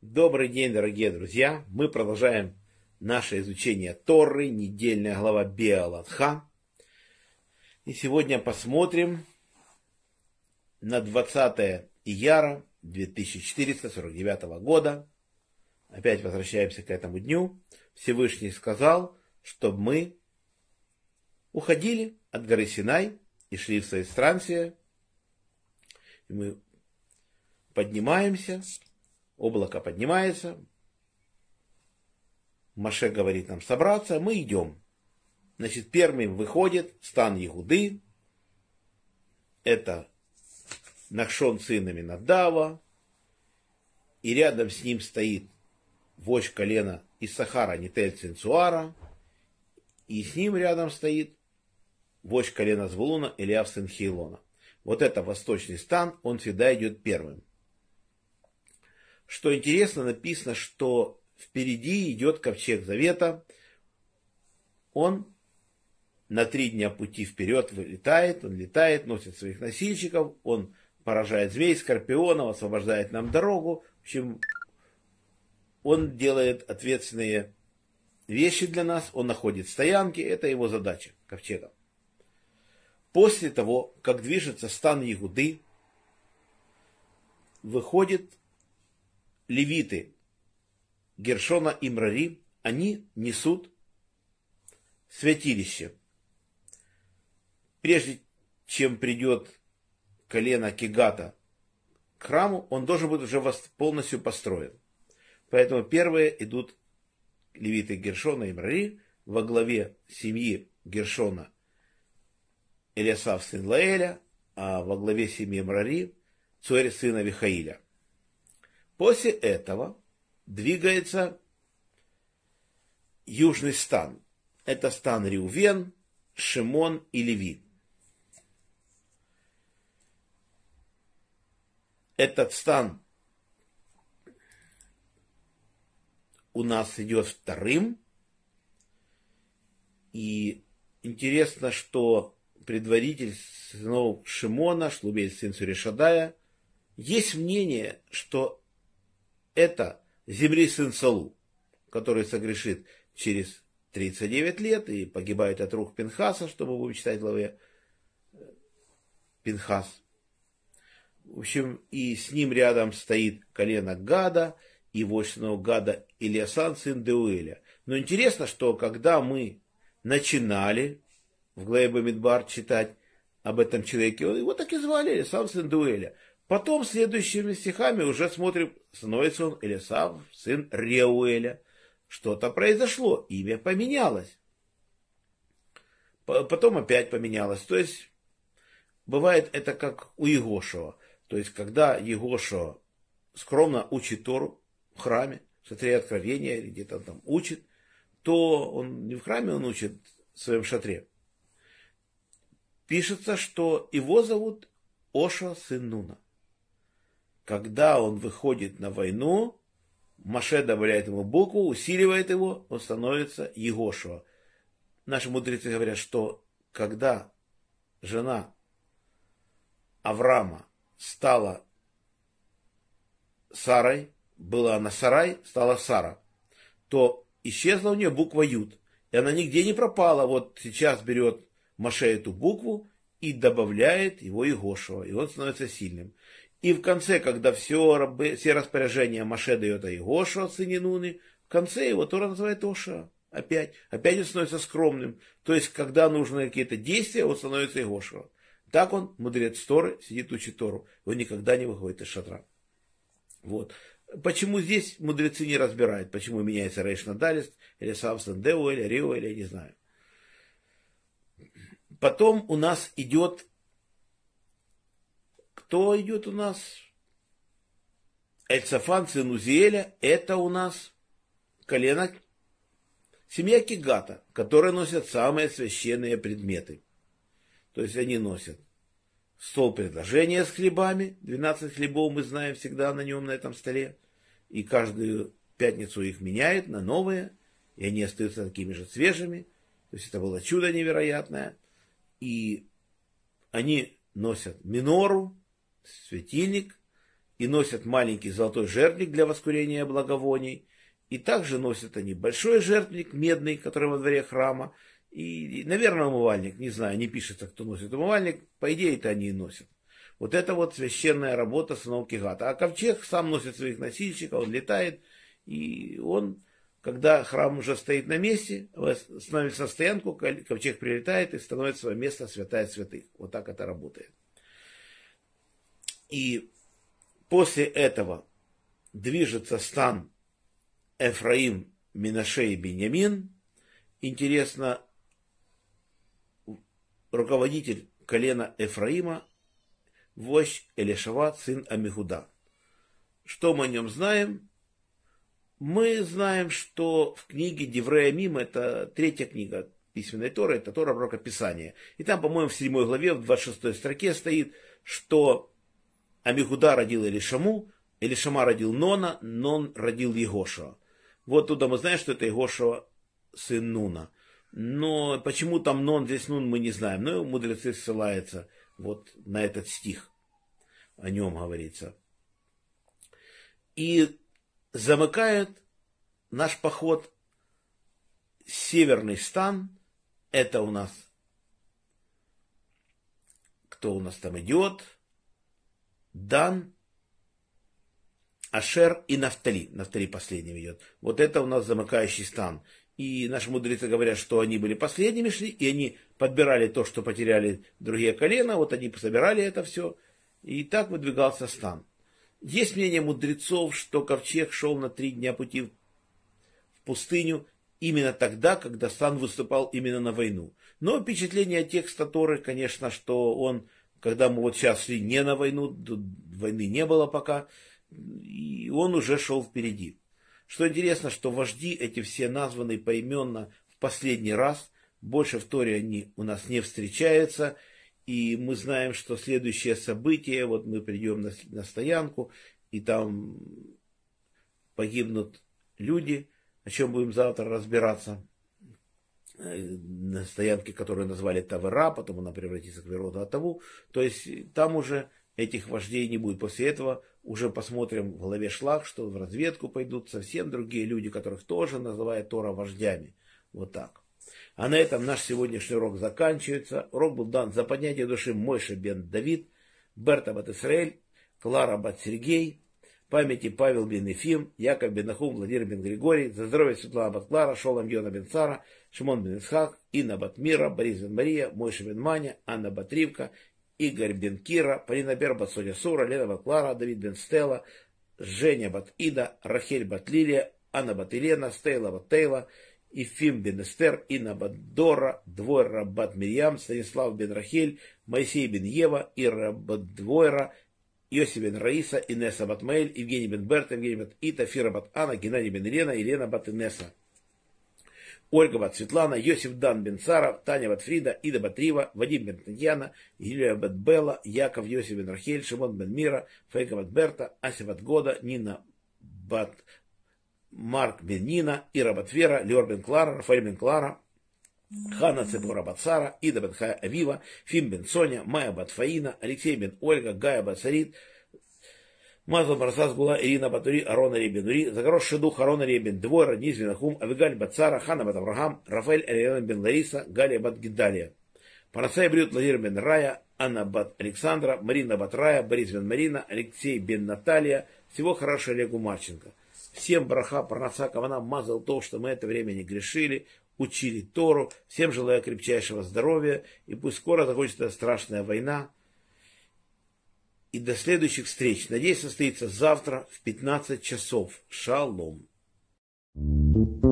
Добрый день, дорогие друзья! Мы продолжаем наше изучение Торы, недельная глава Беалатха. И сегодня посмотрим на 20 ияра 2449 года. Опять возвращаемся к этому дню. Всевышний сказал, чтобы мы уходили от горы Синай и шли в свои странствия. И мы поднимаемся, облако поднимается, Маше говорит нам собраться, мы идем. Значит, первым выходит стан Ягуды, это Нахшон сын Аминадава, и рядом с ним стоит вождь колена из Сахара Нитель Цинцуара, и с ним рядом стоит вождь колена Звулуна Ильяв сын Хейлона. Вот это восточный стан, он всегда идет первым. Что интересно, написано, что впереди идет ковчег завета. Он на три дня пути вперед вылетает, он летает, носит своих носильщиков, он поражает змей, скорпионов, освобождает нам дорогу. В общем, он делает ответственные вещи для нас, он находит стоянки, это его задача, ковчега. После того, как движется стан Ягуды, выходят левиты Гершона и Мрари, они несут святилище. Прежде чем придет колено Кигата к храму, он должен быть уже полностью построен. Поэтому первые идут левиты Гершона и Мрари во главе семьи Гершона Элиасав сын Лаэля, а во главе семьи Мрари Цорь сына Вихаиля. После этого двигается южный стан. Это стан Риувен, Шимон и Леви. Этот стан у нас идет вторым. И интересно, что предваритель сынов Шимона, Шлубей сын Суришадая, есть мнение, что это земли сын Салу, который согрешит через 39 лет и погибает от рук Пинхаса, что мы будем читать в главе Пинхас. В общем, и с ним рядом стоит колено Гада и вождь Гада Ильясан, сын Деуэля. Но интересно, что когда мы начинали в главе Бамидбар читать об этом человеке, его так и звали, Ильясан, сын Деуэля. Потом следующими стихами уже смотрим, становится он Элисав, сын Реуэля. Что-то произошло, имя поменялось. Потом опять поменялось. То есть, бывает это как у Егошева. То есть, когда Егошева скромно учит Тору в храме, в шатре откровения, где-то там учит, то он не в храме он учит в своем шатре. Пишется, что его зовут Оша сын Нуна когда он выходит на войну, Маше добавляет ему букву, усиливает его, он становится Егошуа. Наши мудрецы говорят, что когда жена Авраама стала Сарой, была она Сарай, стала Сара, то исчезла у нее буква Юд. И она нигде не пропала. Вот сейчас берет Маше эту букву и добавляет его Егошева, и он становится сильным. И в конце, когда все, все распоряжения Маше дает Аигошу, сыне Нуны, в конце его Тора называет Оша. Опять. Опять он становится скромным. То есть, когда нужны какие-то действия, он становится Игошева. Так он, мудрец Торы, сидит учит Тору. Он никогда не выходит из шатра. Вот. Почему здесь мудрецы не разбирают, почему меняется Рейш Надалист, или Самсон Деу, или Рио, или я не знаю. Потом у нас идет кто идет у нас? Эльцафан, сын Узиэля, это у нас колено семья Кигата, которые носят самые священные предметы. То есть они носят стол предложения с хлебами, 12 хлебов мы знаем всегда на нем, на этом столе, и каждую пятницу их меняют на новые, и они остаются такими же свежими. То есть это было чудо невероятное. И они носят минору, светильник и носят маленький золотой жертвник для воскурения благовоний. И также носят они большой жертвник медный, который во дворе храма, и, наверное, умывальник, не знаю, не пишется, кто носит умывальник, по идее это они и носят. Вот это вот священная работа сынов Кигата. А ковчег сам носит своих носильщиков, он летает, и он, когда храм уже стоит на месте, становится стоянку, ковчег прилетает и становится свое место святая святых. Вот так это работает. И после этого движется стан Эфраим, Минаше и Беньямин. Интересно, руководитель колена Эфраима, вождь Элишава, сын Амихуда. Что мы о нем знаем? Мы знаем, что в книге Деврея Мим, это третья книга письменной Торы, это Тора пророка Писания. И там, по-моему, в 7 главе, в 26 строке стоит, что Амихуда родил Элишаму, Элишама родил Нона, Нон родил Егошева. Вот туда мы знаем, что это Егошева сын Нуна. Но почему там Нон, здесь Нун, мы не знаем. Но мудрецы ссылаются вот на этот стих. О нем говорится. И замыкает наш поход северный стан. Это у нас кто у нас там идет? Дан, Ашер и Нафтали. Нафтали последним идет. Вот это у нас замыкающий стан. И наши мудрецы говорят, что они были последними шли, и они подбирали то, что потеряли другие колена, вот они собирали это все, и так выдвигался стан. Есть мнение мудрецов, что ковчег шел на три дня пути в пустыню именно тогда, когда стан выступал именно на войну. Но впечатление текста Торы, конечно, что он, когда мы вот сейчас шли не на войну, войны не было пока, и он уже шел впереди. Что интересно, что вожди эти все названы поименно в последний раз, больше в Торе они у нас не встречаются, и мы знаем, что следующее событие, вот мы придем на, на стоянку, и там погибнут люди, о чем будем завтра разбираться, э, на стоянке, которую назвали Тавера, потом она превратится в Верода Атаву, то есть там уже этих вождей не будет. После этого уже посмотрим в главе шлаг, что в разведку пойдут совсем другие люди, которых тоже называют Тора вождями. Вот так. А на этом наш сегодняшний урок заканчивается. Урок был дан за поднятие души Мойша бен Давид, Берта бат Исраэль, Клара бат Сергей, памяти Павел бен Ефим, Яков бен Нахум, Владимир бен Григорий, за здоровье Светлана бат Клара, Шолом Йона бен Сара, Шимон бен Исхак, Инна бат Мира, Борис бен Мария, Мойша бен Маня, Анна бат Ривка, Игорь Бен Кира, Полина Бербат, Соня Сура, Лена Бат Клара, Давид Бен Стелла, Женя Бат Ида, Рахель Бат Лилия, Анна Бат Елена, Стейла Бат Тейла, Ифим Бен Эстер, Инна Бат Дора, Двойра Бат Мирьям, Станислав Бен Рахель, Моисей Бен Ева, Ира Бат Двойра, Йосиф бен Раиса, Инесса бат Маэль, Евгений бен Берта, Евгений бат Ита, Фира бат Анна, Геннадий бен Елена, Елена бат Инесса. Ольга Бат Светлана, Йосиф Дан Бен Сара, Таня Бат Фрида, Ида Батрива, Вадим Бен Татьяна, Юлия Бат Белла, Яков Йосиф Бен Рахель, Шимон Бен Мира, Фейка Бат Берта, Ася Бат Года, Нина Бат Марк Бен Нина, Ира Бат Вера, Леор Бен Клара, Рафаэль Бен Клара, Хана Цепора Бат Сара, Ида Бен Авива, Фим Бен Соня, Майя Бат Фаина, Алексей Бен Ольга, Гая Бат Сарит, Мазал Марсас Гула, Ирина Батури, Арона Ребен Ури, Загоросший дух Арона Ребен, Двора, Низ Винахум, Авигаль Бацара, Хана Бат Авраам, Рафаэль Ариана Бен Лариса, Галия Бат Гидалия. Парасай Брют Владимир Бен Рая, Анна Бат Александра, Марина Бат Рая, Борис Бен Марина, Алексей Бен Наталья. Всего хорошего Олегу Марченко. Всем браха, парнаса, кавана, мазал то, что мы это время не грешили, учили Тору. Всем желаю крепчайшего здоровья. И пусть скоро закончится страшная война, и до следующих встреч. Надеюсь, состоится завтра в 15 часов. Шалом. thank you